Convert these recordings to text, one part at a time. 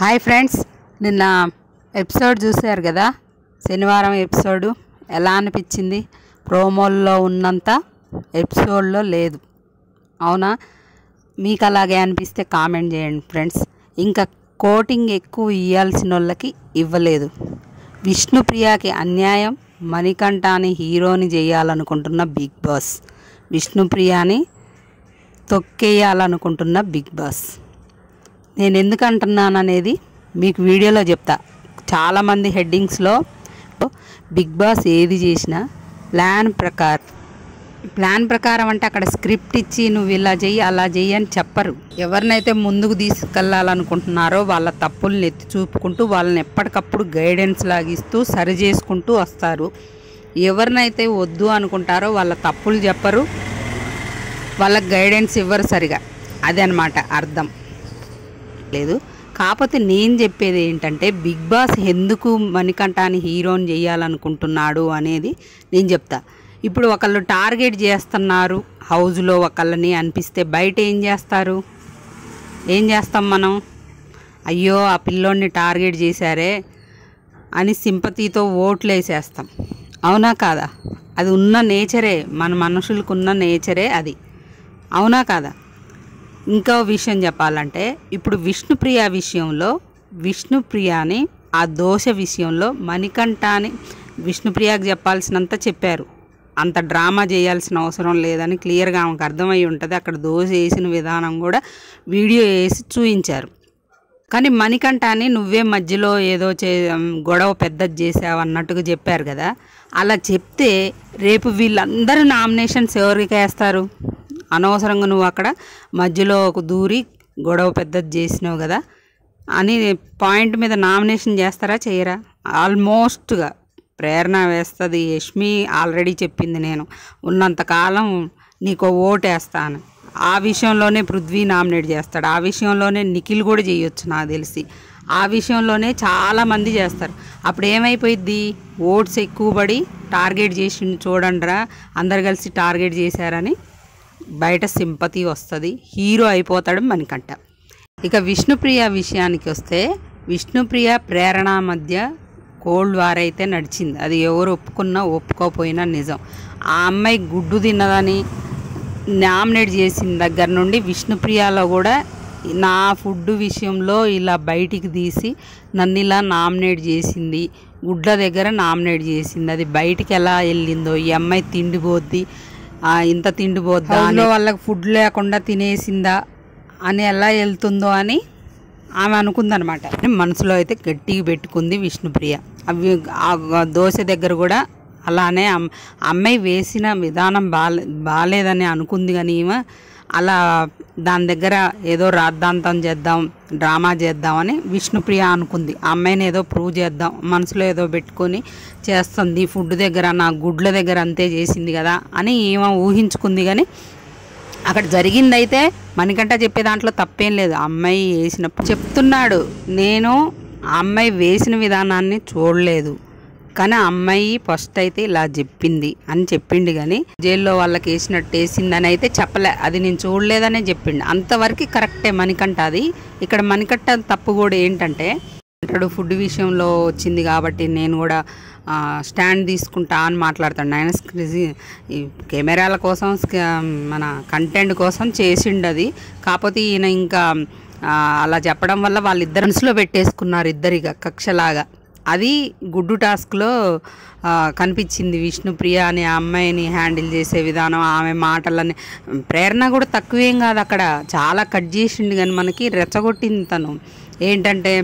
Hi friends నిన్న episode చూశారు కదా? శనివారం ఎపిసోడు. ఎలా అనిపించింది? ప్రోమోల్లో ఉన్నంత ఎపిసోడ్లో లేదు. అవునా? మీకు అలాగే అనిపిస్తే కామెంట్ చేయండి ఫ్రెండ్స్. ఇంకా కోటింగ్ ఎక్కువ ఇవ్వాల్సిన వాళ్ళకి ఇవ్వలేదు. విష్ణుప్రియకి అన్యాయం మణికంఠ అని హీరోని చేయాలనుకుంటున్న బిగ్ బాస్. విష్ణుప్రియని తొక్కేయాలనుకుంటున్న బిగ్ బాస్. నేను ఎందుకు అంటున్నాను అనేది మీకు వీడియోలో చెప్తా. చాలామంది హెడ్డింగ్స్లో బిగ్ బాస్ ఏది చేసినా ప్లాన్ ప్రకారం ప్లాన్ ప్రకారం అంటే అక్కడ స్క్రిప్ట్ ఇచ్చి నువ్వు ఇలా చెయ్యి అలా చెయ్యి అని చెప్పరు. ఎవరినైతే ముందుకు తీసుకెళ్ళాలనుకుంటున్నారో వాళ్ళ తప్పుల్ని ఎత్తి చూపుకుంటూ వాళ్ళని ఎప్పటికప్పుడు గైడెన్స్ లాగిస్తూ సరి చేసుకుంటూ వస్తారు. ఎవరినైతే వద్దు అనుకుంటారో వాళ్ళ తప్పులు చెప్పరు వాళ్ళకి గైడెన్స్ ఇవ్వరు సరిగా. అదే అర్థం. లేదు కాకపోతే నేను చెప్పేది ఏంటంటే బిగ్ బాస్ ఎందుకు మణికంఠాన్ని హీరోని చేయాలనుకుంటున్నాడు అనేది నేను చెప్తా. ఇప్పుడు ఒకళ్ళు టార్గెట్ చేస్తున్నారు హౌజ్లో ఒకళ్ళని అనిపిస్తే బయట ఏం చేస్తారు? ఏం చేస్తాం మనం? అయ్యో ఆ పిల్లోడిని టార్గెట్ చేశారే అని సింపతితో ఓట్లు వేసేస్తాం అవునా కాదా? అది ఉన్న నేచరే మన మనుషులకు ఉన్న నేచరే అది. అవునా కాదా? ఇంకో విషయం చెప్పాలంటే ఇప్పుడు విష్ణుప్రియ విషయంలో విష్ణుప్రియని ఆ దోష విషయంలో మణికంఠ అని విష్ణుప్రియకి చెప్పాల్సినంత చెప్పారు. అంత డ్రామా చేయాల్సిన అవసరం లేదని క్లియర్గా ఆమెకు అర్థమై ఉంటుంది. అక్కడ దోశ వేసిన విధానం కూడా వీడియో వేసి చూపించారు కానీ మణికంఠాని నువ్వే మధ్యలో ఏదో చే గొడవ పెద్దది చేసావు అన్నట్టుగా చెప్పారు కదా. అలా చెప్తే రేపు వీళ్ళందరూ నామినేషన్స్ ఎవరికి వేస్తారు? అనవసరంగా నువ్వు అక్కడ మధ్యలో ఒక దూరి గొడవ పెద్దది చేసినావు కదా అని పాయింట్ మీద నామినేషన్ చేస్తారా చేయరా? ఆల్మోస్ట్గా ప్రేరణ వేస్తుంది యష్మి ఆల్రెడీ చెప్పింది నేను. ఉన్నంతకాలం నీకు ఓటేస్తాను. వేస్తాను ఆ విషయంలోనే పృథ్వీ నామినేట్ చేస్తాడు. ఆ విషయంలోనే నిఖిల్ కూడా చేయొచ్చు నాకు తెలిసి. ఆ విషయంలోనే చాలామంది చేస్తారు. అప్పుడు ఏమైపోయిద్ది? ఓట్స్ ఎక్కువ పడి టార్గెట్ చేసి చూడండిరా అందరు కలిసి టార్గెట్ చేశారని బయట సింపతి వస్తుంది హీరో అయిపోతాడు మనకంట ఇక విష్ణుప్రియ విషయానికి వస్తే విష్ణుప్రియ ప్రేరణ మధ్య కోల్డ్ వార్ అయితే నడిచింది. అది ఎవరు ఒప్పుకున్నా ఒప్పుకోపోయినా నిజం. ఆ అమ్మాయి గుడ్డు తిన్నదని నామినేట్ చేసిన దగ్గర నుండి విష్ణుప్రియలో కూడా నా ఫుడ్ విషయంలో ఇలా బయటికి తీసి నన్ను ఇలా నామినేట్ చేసింది. గుడ్ల దగ్గర నామినేట్ చేసింది. అది బయటికి ఎలా వెళ్ళిందో ఈ అమ్మాయి తిండిపోద్ది ఇంత తిండిపోద్దా అని. వాళ్ళకి ఫుడ్ లేకుండా తినేసిందా అని ఎలా వెళ్తుందో అని ఆమె అనుకుందనమాట. మనసులో అయితే గట్టిగా పెట్టుకుంది విష్ణుప్రియ. అవి ఆ దోశ దగ్గర కూడా అలానే అమ్- అమ్మాయి వేసిన విధానం బాలే బాగాలేదని అనుకుంది కానీ ఈమె అలా దాని దగ్గర ఏదో రాద్ధాంతం చేద్దాం డ్రామా చేద్దామని విష్ణుప్రియ అనుకుంది. ఆ అమ్మాయిని ఏదో ప్రూవ్ చేద్దాం మనసులో ఏదో పెట్టుకొని చేస్తుంది ఫుడ్ దగ్గర నా గుడ్ల దగ్గర అంతే చేసింది కదా అని ఈమె ఊహించుకుంది కానీ అక్కడ జరిగిందైతే మనకంట చెప్పే దాంట్లో తప్పేం లేదు. ఆ అమ్మాయి వేసినప్పుడు చెప్తున్నాడు నేను ఆ అమ్మాయి వేసిన విధానాన్ని చూడలేదు. కానీ ఆ అమ్మాయి ఫస్ట్ అయితే ఇలా చెప్పింది అని చెప్పిండు కానీ జైల్లో వాళ్ళకి వేసినట్టు వేసిందని అయితే చెప్పలే. అది నేను చూడలేదనే చెప్పిండు. అంతవరకు కరెక్టే మణికంట అది. ఇక్కడ మణికట్ట తప్పు కూడా ఏంటంటే అంటాడు ఫుడ్ విషయంలో వచ్చింది కాబట్టి నేను కూడా స్టాండ్ తీసుకుంటా అని మాట్లాడతాడు. ఆయన ఈ కెమెరాల కోసం మన కంటెంట్ కోసం చేసిండు అది. కాకపోతే ఈయన ఇంకా అలా చెప్పడం వల్ల వాళ్ళిద్దరు మనసులో పెట్టేసుకున్నారు ఇద్దరిగా కక్షలాగా. అది గుడ్డు టాస్క్లో కనిపించింది విష్ణుప్రియ అనే ఆ అమ్మాయిని హ్యాండిల్ చేసే విధానం ఆమె మాటలని ప్రేరణ కూడా తక్కువేం కాదు అక్కడ. చాలా కట్ చేసిండు కానీ మనకి రెచ్చగొట్టింది తను. ఏంటంటే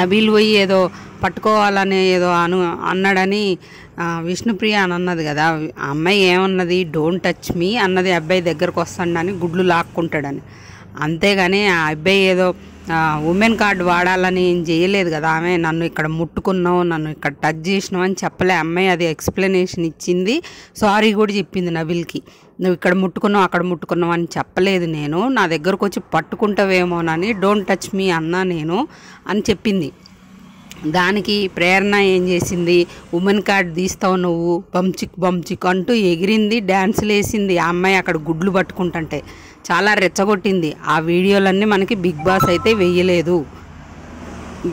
నబీల్ పోయి ఏదో పట్టుకోవాలని ఏదో అను అన్నాడని విష్ణుప్రియ అని అన్నది కదా. ఆ అమ్మాయి ఏమన్నది? డోంట్ టచ్ మీ అన్నది అబ్బాయి దగ్గరకు వస్తాడని గుడ్లు లాక్కుంటాడని. అంతేగాని ఆ అబ్బాయి ఏదో ఉమెన్ కార్డ్ వాడాలని ఏం చేయలేదు కదా. ఆమె నన్ను ఇక్కడ ముట్టుకున్నావు నన్ను ఇక్కడ టచ్ చేసినావు అని చెప్పలే. అమ్మాయి అది ఎక్స్ప్లెనేషన్ ఇచ్చింది. సారీ కూడా చెప్పింది నవిల్కి నువ్వు ఇక్కడ ముట్టుకున్నావు అక్కడ ముట్టుకున్నావు అని చెప్పలేదు నేను. నా దగ్గరకు వచ్చి పట్టుకుంటావేమోనని డోంట్ టచ్ మీ అన్నా నేను అని చెప్పింది. దానికి ప్రేరణ ఏం చేసింది? ఉమెన్ కార్డ్ తీస్తావు నువ్వు బంచిక్ బంచిక్ అంటూ ఎగిరింది డ్యాన్సులు వేసింది ఆ అమ్మాయి అక్కడ గుడ్లు పట్టుకుంటుంటే. చాలా రెచ్చగొట్టింది. ఆ వీడియోలన్నీ మనకి బిగ్ బాస్ అయితే వెయ్యలేదు.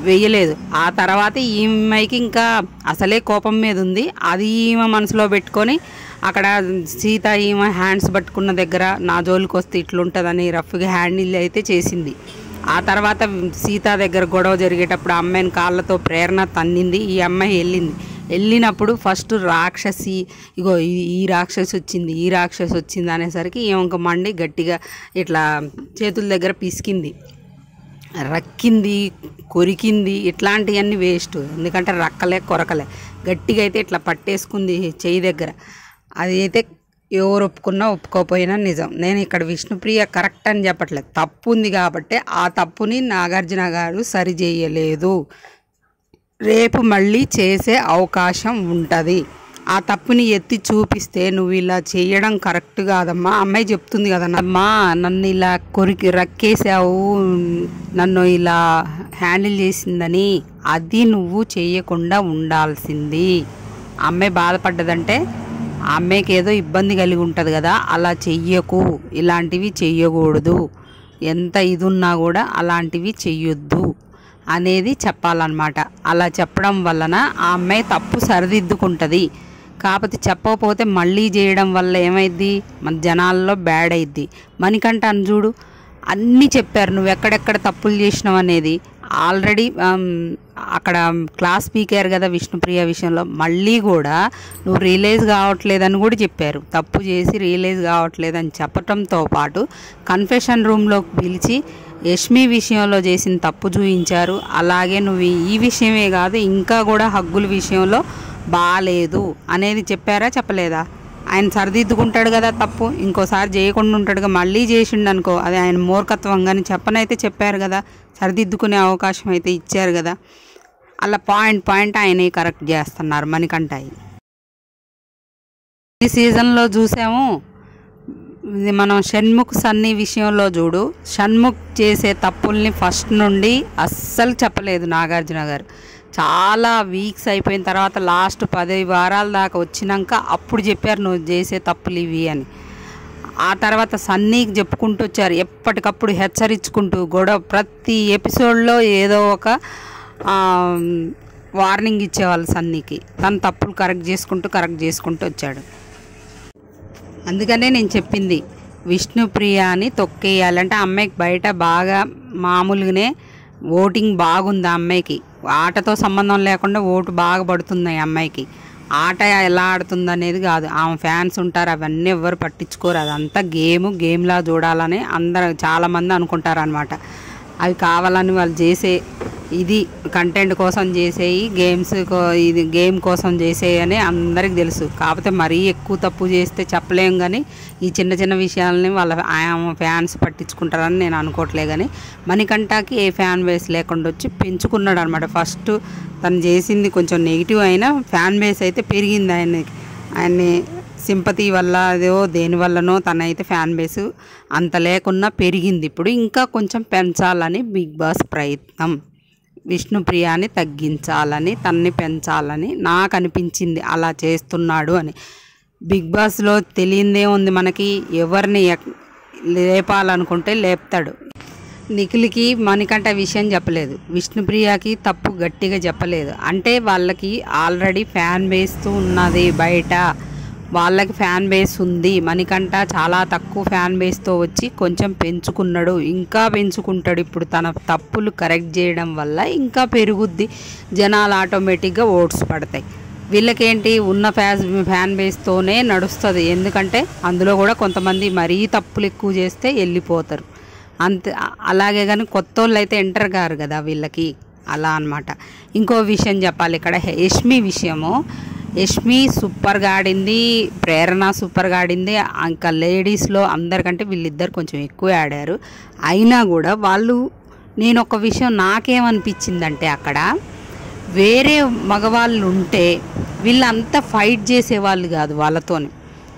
వెయ్యలేదు. ఆ తర్వాత ఈమెకి ఇంకా అసలే కోపం మీద ఉంది. అది ఈమె మనసులో పెట్టుకొని అక్కడ సీత ఈమె హ్యాండ్స్ పట్టుకున్న దగ్గర నా జోలికి వస్తే ఇట్లుంటుందని రఫ్గా హ్యాండిల్ అయితే చేసింది. ఆ తర్వాత సీత దగ్గర గొడవ జరిగేటప్పుడు అమ్మాయిని కాళ్ళతో ప్రేరణ తన్నింది. ఈ అమ్మాయి వెళ్ళింది. వెళ్ళినప్పుడు ఫస్ట్ రాక్షసి ఇగో ఈ- ఈ రాక్షసి వచ్చింది ఈ రాక్షసి వచ్చింది అనేసరికి ఇంక మండి గట్టిగా ఇట్లా చేతుల దగ్గర పిసికింది. రక్కింది కొరికింది ఇట్లాంటివన్నీ వేస్ట్. ఎందుకంటే రక్కలే కొరకలే. గట్టిగా అయితే ఇట్లా పట్టేసుకుంది చేయి దగ్గర. అది అయితే ఎవరు ఒప్పుకున్నా ఒప్పుకోకపోయినా నిజం. నేను ఇక్కడ విష్ణుప్రియ కరెక్ట్ అని చెప్పట్లేదు. తప్పు ఉంది కాబట్టి ఆ తప్పుని నాగార్జున గారు సరిచేయలేదు రేపు మళ్ళీ చేసే అవకాశం ఉంటుంది. ఆ తప్పుని ఎత్తి చూపిస్తే నువ్వు ఇలా చేయడం కరెక్ట్ కాదమ్మా. అమ్మాయి చెప్తుంది కదా అమ్మా నన్ను ఇలా కొరికి రక్కేసావు నన్ను ఇలా హ్యాండిల్ చేసిందని అది నువ్వు చేయకుండా ఉండాల్సింది. అమ్మాయి బాధపడ్డదంటే అమ్మాయికి ఏదో ఇబ్బంది కలిగి ఉంటుంది కదా అలా చెయ్యకు ఇలాంటివి చెయ్యకూడదు. ఎంత ఇది ఉన్నా కూడా అలాంటివి చెయ్యొద్దు. అనేది చెప్పాలన్నమాట. అలా చెప్పడం వలన ఆ అమ్మాయి తప్పు సరిదిద్దుకుంటుంది. కాకపోతే చెప్పకపోతే మళ్ళీ చేయడం వల్ల ఏమైద్ది? మన జనాల్లో బ్యాడ్ అయిద్ది. మణికంఠ అని చూడు అన్నీ చెప్పారు. నువ్వు ఎక్కడెక్కడ తప్పులు చేసినావు అనేది. ఆల్రెడీ um, అక్కడ క్లాస్ పీకారు కదా విష్ణుప్రియ విషయంలో. మళ్ళీ కూడా నువ్వు రియలైజ్ కావట్లేదని కూడా చెప్పారు. తప్పు చేసి రియలైజ్ కావట్లేదని చెప్పటంతో పాటు కన్ఫెషన్ రూమ్లోకి పిలిచి యష్మి విషయంలో చేసిన తప్పు చూపించారు అలాగే నువ్వు ఈ విషయమే కాదు ఇంకా కూడా హగ్గుల విషయంలో బాగాలేదు అనేది చెప్పారా చెప్పలేదా? ఆయన సరిదిద్దుకుంటాడు కదా తప్పు. ఇంకోసారి చేయకుండా ఉంటాడుగా మళ్ళీ చేసిండు అనుకో అది ఆయన మూర్ఖత్వంగాని చెప్పనైతే చెప్పారు కదా సరిదిద్దుకునే అవకాశం అయితే ఇచ్చారు కదా. అలా పాయింట్ పాయింట్ ఆయన కరెక్ట్ చేస్తున్నారు మణికంఠాయి ఈ సీజన్లో చూసాము మనం షణ్ముఖ్ సన్ని విషయంలో చూడు. షణ్ముఖ్ చేసే తప్పుల్ని ఫస్ట్ నుండి అస్సలు చెప్పలేదు నాగార్జున గారు. చాలా వీక్స్ అయిపోయిన తర్వాత లాస్ట్ పది వారాల దాకా వచ్చినాక అప్పుడు చెప్పారు నువ్వు చేసే తప్పులు ఇవి అని. ఆ తర్వాత సన్నీకి చెప్పుకుంటూ వచ్చారు. ఎప్పటికప్పుడు హెచ్చరించుకుంటూ గొడవ ప్రతి ఎపిసోడ్లో ఏదో ఒక వార్నింగ్ ఇచ్చేవాళ్ళు సన్నీకి. తన తప్పులు కరెక్ట్ చేసుకుంటూ కరెక్ట్ చేసుకుంటూ వచ్చాడు. అందుకనే నేను చెప్పింది విష్ణుప్రియ అని తొక్కేయాలంటే అమ్మాయికి బయట బాగా మామూలుగానే ఓటింగ్ బాగుంది ఆ అమ్మాయికి. ఆటతో సంబంధం లేకుండా ఓటు బాగా పడుతుంది అమ్మాయికి. ఆట ఎలా ఆడుతుంది అనేది కాదు. ఆమె ఫ్యాన్స్ ఉంటారు అవన్నీ ఎవ్వరు పట్టించుకోరు. అదంతా గేమ్ గేమ్లా చూడాలని అందరు చాలామంది అనుకుంటారు అనమాట అవి కావాలని వాళ్ళు చేసే ఇది కంటెంట్ కోసం చేసేవి గేమ్స్ కో- ఇది గేమ్ కోసం చేసేయి అని అందరికి తెలుసు. కాకపోతే మరీ ఎక్కువ తప్పు చేస్తే చెప్పలేం కానీ ఈ చిన్న చిన్న విషయాలని వాళ్ళ ఆమె ఫ్యాన్స్ పట్టించుకుంటారని నేను అనుకోవట్లే కానీ మణికంఠకి ఏ ఫ్యాన్ బేస్ లేకుండా వచ్చి పెంచుకున్నాడు అనమాట ఫస్ట్ తను చేసింది కొంచెం నెగిటివ్ అయినా ఫ్యాన్ బేస్ అయితే పెరిగింది ఆయనకి. ఆయన్ని సింపతి వల్ల అదో దేనివల్లనో తనైతే ఫ్యాన్ బేస్ అంత లేకున్నా పెరిగింది ఇప్పుడు. ఇంకా కొంచెం పెంచాలని బిగ్ బాస్ ప్రయత్నం. విష్ణుప్రియాని తగ్గించాలని తన్ని పెంచాలని నాకు అనిపించింది అలా చేస్తున్నాడు అని. బిగ్ బాస్లో తెలియందే ఉంది మనకి ఎవరిని లేపాలనుకుంటే లేపుతాడు. నిఖిల్కి మణికంఠ విషయం చెప్పలేదు. విష్ణుప్రియకి తప్పు గట్టిగా చెప్పలేదు. అంటే వాళ్ళకి ఆల్రెడీ ఫ్యాన్ వేస్తూ ఉన్నది బయట. వాళ్ళకి ఫ్యాన్ బేస్ ఉంది. మనకంట చాలా తక్కువ ఫ్యాన్ బేస్తో వచ్చి కొంచెం పెంచుకున్నాడు. ఇంకా పెంచుకుంటాడు. ఇప్పుడు తన తప్పులు కరెక్ట్ చేయడం వల్ల ఇంకా పెరుగుద్ది. జనాలు ఆటోమేటిక్గా ఓట్స్ పడతాయి. వీళ్ళకేంటి? ఉన్న ఫ్యాన్ ఫ్యాన్ బేస్తోనే నడుస్తుంది. ఎందుకంటే అందులో కూడా కొంతమంది మరీ తప్పులు ఎక్కువ చేస్తే వెళ్ళిపోతారు. అంతే అలాగే కానీ కొత్త వాళ్ళు అయితే ఎంటర్ కారు కదా వీళ్ళకి. అలా అన్నమాట. ఇంకో విషయం చెప్పాలి ఇక్కడ. యష్మి విషయము. యష్మి సూపర్గా ఆడింది ప్రేరణ సూపర్గా ఆడింది ఇంకా లేడీస్లో అందరికంటే వీళ్ళిద్దరు కొంచెం ఎక్కువ ఆడారు. అయినా కూడా వాళ్ళు నేను ఒక విషయం నాకేమనిపించిందంటే అక్కడ వేరే మగవాళ్ళు ఉంటే వీళ్ళంతా ఫైట్ చేసేవాళ్ళు కాదు వాళ్ళతోని.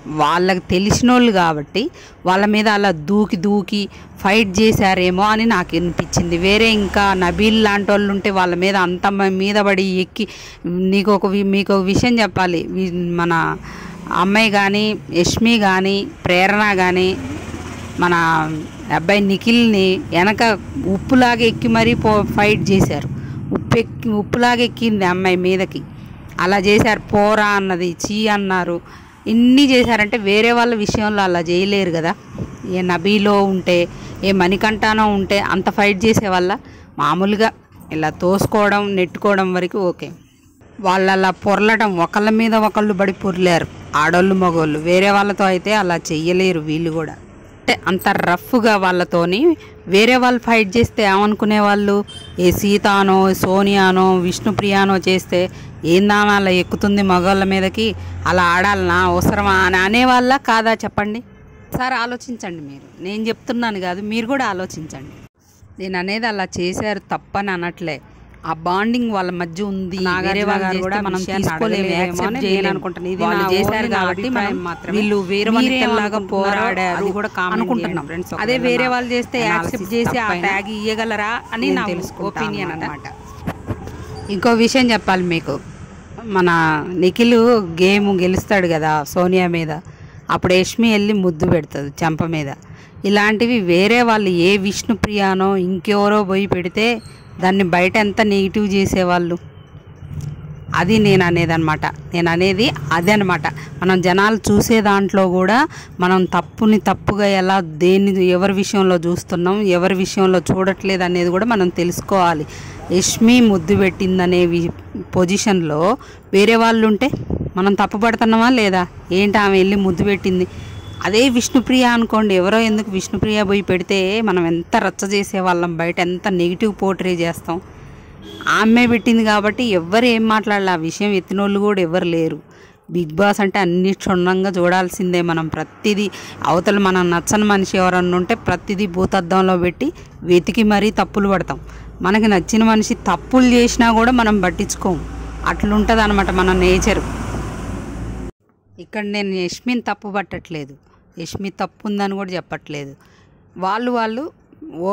వాళ్ళకి తెలిసిన వాళ్ళు కాబట్టి వాళ్ళ మీద అలా దూకి దూకి ఫైట్ చేశారేమో అని నాకు అనిపించింది. వేరే ఇంకా నబీల్ లాంటి వాళ్ళు ఉంటే వాళ్ళ మీద అంత మీద పడి ఎక్కి నీకు ఒక మీకు ఒక విషయం చెప్పాలి. మన అమ్మాయి కానీ యష్మి కానీ ప్రేరణ కానీ మన అబ్బాయి నిఖిల్ని వెనక ఉప్పులాగా ఎక్కి మరీ పో ఫైట్ చేశారు. ఉప్పు ఎక్కి ఉప్పులాగా ఎక్కింది అమ్మాయి మీదకి. అలా చేశారు పోరా అన్నది చీ అన్నారు. ఇన్ని చేశారంటే వేరే వాళ్ళ విషయంలో అలా చేయలేరు కదా. ఏ నబీలో ఉంటే ఏ మణికంఠానో ఉంటే అంత ఫైట్ చేసే వల్ల మామూలుగా ఇలా తోసుకోవడం నెట్టుకోవడం వరకు ఓకే. వాళ్ళు అలా పొరలడం ఒకళ్ళ మీద ఒకళ్ళు బడి పొరలేరు ఆడోళ్ళు మగోళ్ళు. వేరే వాళ్ళతో అయితే అలా చెయ్యలేరు వీళ్ళు కూడా. అంటే అంత రఫ్గా వాళ్ళతోని వేరే వాళ్ళు ఫైట్ చేస్తే ఏమనుకునే వాళ్ళు? ఏ సీతానో సోనియానో విష్ణుప్రియానో చేస్తే ఏందానా అలా ఎక్కుతుంది మగవాళ్ళ మీదకి? అలా ఆడాలనా? అవసరమా అని అనేవాళ్ళ కాదా చెప్పండి? సార్ ఆలోచించండి మీరు. నేను చెప్తున్నాను కాదు మీరు కూడా ఆలోచించండి. నేను అనేది అలా చేశారు తప్పని అనట్లే. ఆ బాండింగ్ వాళ్ళ మధ్య ఉంది వేరే వాళ్ళు కూడా మనం తీసుకోలేము యాక్సెప్ట్ చేయాలనుకుంటున్నాను ఇది వాళ్ళు చేశారు కాబట్టి మనం వీళ్ళు వేరే వాళ్ళలాగా పోరాడారు అది కూడా అనుకుంటున్నాం ఫ్రెండ్స్ అదే వేరే వాళ్ళు చేస్తే యాక్సెప్ట్ చేసి ఆ ట్యాగ్ ఇయ్యగలరా అని నా ఒపీనియన్ అన్నమాట. ఇంకో విషయం చెప్పాలి మీకు. మన నిఖిల్ గేమ్ గెలుస్తాడు కదా సోనియా మీద. అప్పుడు యష్మి వెళ్ళి ముద్దు పెడుతుంది చెంప మీద. ఇలాంటివి వేరే వాళ్ళు ఏ విష్ణుప్రియానో ఇంకెవరో పోయి పెడితే దాన్ని బయట ఎంత నెగిటివ్ చేసేవాళ్ళు? అది నేను అనేదన్నమాట. నేను అనేది అదే అనమాట మనం జనాలు చూసే దాంట్లో కూడా మనం తప్పుని తప్పుగా ఎలా దేన్ని ఎవరి విషయంలో చూస్తున్నాం ఎవరి విషయంలో చూడట్లేదు అనేది కూడా మనం తెలుసుకోవాలి. యష్మి ముద్దు పెట్టిందనే పొజిషన్లో వేరే వాళ్ళు ఉంటే మనం తప్పు పడుతున్నామా లేదా? ఏంటి ఆమె వెళ్ళి ముద్దు పెట్టింది? అదే విష్ణుప్రియ అనుకోండి. ఎవరో ఎందుకు విష్ణుప్రియ పోయి పెడితే మనం ఎంత రచ్చ చేసేవాళ్ళం బయట ఎంత నెగిటివ్ పోర్ట్రే చేస్తాం. ఆమె పెట్టింది కాబట్టి ఎవ్వరు ఏం మాట్లాడాలి. ఆ విషయం ఎత్తినోళ్ళు కూడా ఎవరు లేరు. బిగ్ బాస్ అంటే అన్ని క్షుణ్ణంగా చూడాల్సిందే మనం. ప్రతిదీ అవతల మనం నచ్చని మనిషి ఎవరన్నా ఉంటే ప్రతిదీ భూతద్దంలో పెట్టి వెతికి మరీ తప్పులు పడతాం. మనకి నచ్చిన మనిషి తప్పులు చేసినా కూడా మనం పట్టించుకోము అట్లుంటుంది అనమాట మన నేచరు. ఇక్కడ నేను యష్మిని తప్పు పట్టట్లేదు. యష్మి తప్పు ఉందని కూడా చెప్పట్లేదు. వాళ్ళు వాళ్ళు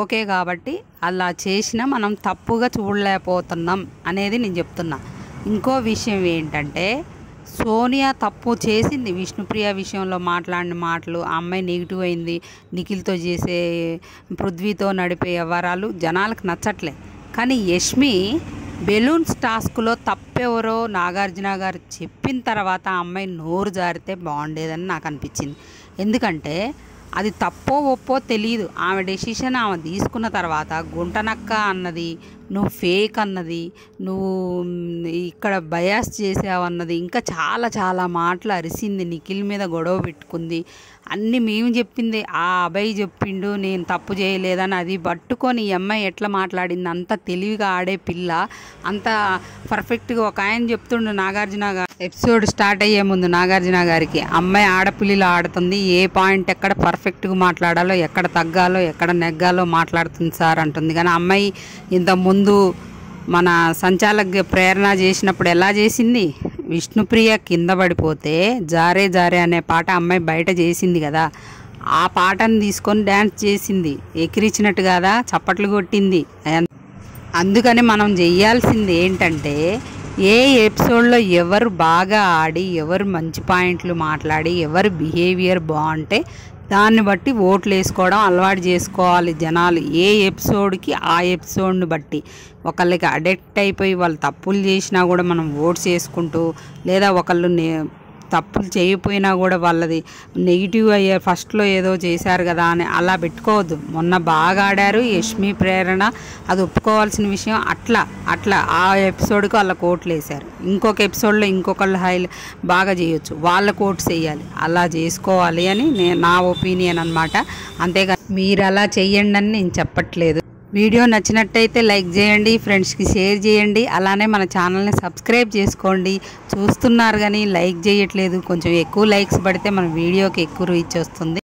ఓకే కాబట్టి అలా చేసినా మనం తప్పుగా చూడలేకపోతున్నాం అనేది నేను చెప్తున్నా. ఇంకో విషయం ఏంటంటే సోనియా తప్పు చేసింది విష్ణుప్రియ విషయంలో మాట్లాడిన మాటలు ఆ అమ్మాయి నెగిటివ్ అయింది నిఖిల్తో చేసే పృథ్వీతో నడిపే వ్యవహారాలు జనాలకు నచ్చట్లే. కానీ యష్మి బెలూన్స్ టాస్క్లో తప్పెవరో నాగార్జున గారు చెప్పిన తర్వాత ఆ అమ్మాయి నోరు జారితే బాగుండేదని నాకు అనిపించింది. ఎందుకంటే అది తప్పో ఒప్పో తెలియదు ఆమె డెసిషన్ ఆమె తీసుకున్న తర్వాత గుంటనక్క అన్నది నువ్వు ఫేక్ అన్నది నువ్వు ఇక్కడ బయాస్ చేసావన్నది ఇంకా చాలా చాలా మాటలు అరిసింది నిఖిల్ మీద గొడవ పెట్టుకుంది. అన్ని మేము చెప్పింది ఆ అబ్బాయి చెప్పిండు నేను తప్పు చేయలేదని అది పట్టుకొని ఈ అమ్మాయి ఎట్లా మాట్లాడింది అంత తెలివిగా ఆడే పిల్ల అంత పర్ఫెక్ట్గా ఒక ఆయన చెప్తుండు నాగార్జున గారు. ఎపిసోడ్ స్టార్ట్ అయ్యే ముందు నాగార్జున గారికి అమ్మాయి ఆడపిల్లిలో ఆడుతుంది ఏ పాయింట్ ఎక్కడ పర్ఫెక్ట్గా మాట్లాడాలో ఎక్కడ తగ్గాలో ఎక్కడ నెగ్గాలో మాట్లాడుతుంది సార్ అంటుంది. కానీ అమ్మాయి ఇంత ముందు ముందు మన సంచాలక ప్రేరణ చేసినప్పుడు ఎలా చేసింది? విష్ణుప్రియ కింద పడిపోతే జారే జారే అనే పాట అమ్మాయి బయట చేసింది కదా. ఆ పాటను తీసుకొని డ్యాన్స్ చేసింది. ఎకిరించినట్టు కదా? చప్పట్లు కొట్టింది. అందుకని మనం చేయాల్సింది ఏంటంటే ఏ ఎపిసోడ్లో ఎవరు బాగా ఆడి ఎవరు మంచి పాయింట్లు మాట్లాడి ఎవరు బిహేవియర్ బాగుంటే దాన్ని బట్టి ఓట్లు వేసుకోవడం అలవాటు చేసుకోవాలి జనాలు. ఏ ఎపిసోడ్కి ఆ ఎపిసోడ్ని బట్టి. ఒకళ్ళకి అడిక్ట్ అయిపోయి వాళ్ళు తప్పులు చేసినా కూడా మనం ఓట్స్ వేసుకుంటూ లేదా ఒకళ్ళు నే- తప్పులు చేయకపోయినా కూడా వాళ్ళది నెగిటివ్ అయ్యే ఫస్ట్లో ఏదో చేశారు కదా అని అలా పెట్టుకోవద్దు. మొన్న బాగా ఆడారు యష్మి ప్రేరణ. అది ఒప్పుకోవాల్సిన విషయం అట్లా అట్లా ఆ ఎపిసోడ్కి వాళ్ళ కోట్లు వేశారు. ఇంకొక ఎపిసోడ్లో ఇంకొకళ్ళు హై బాగా చేయొచ్చు. వాళ్ళ కోట్స్ వేయాలి. అలా చేసుకోవాలి అని నే నా ఒపీనియన్ అనమాట అంతేగా మీరు అలా చెయ్యండి అని నేను చెప్పట్లేదు. వీడియో నచ్చినట్టయితే లైక్ చేయండి ఫ్రెండ్స్కి షేర్ చేయండి అలానే మన ఛానల్ని సబ్స్క్రైబ్ చేసుకోండి. చూస్తున్నారు కానీ లైక్ చేయట్లేదు. కొంచెం ఎక్కువ లైక్స్ పడితే మన వీడియోకి ఎక్కువ రీచ్ వస్తుంది.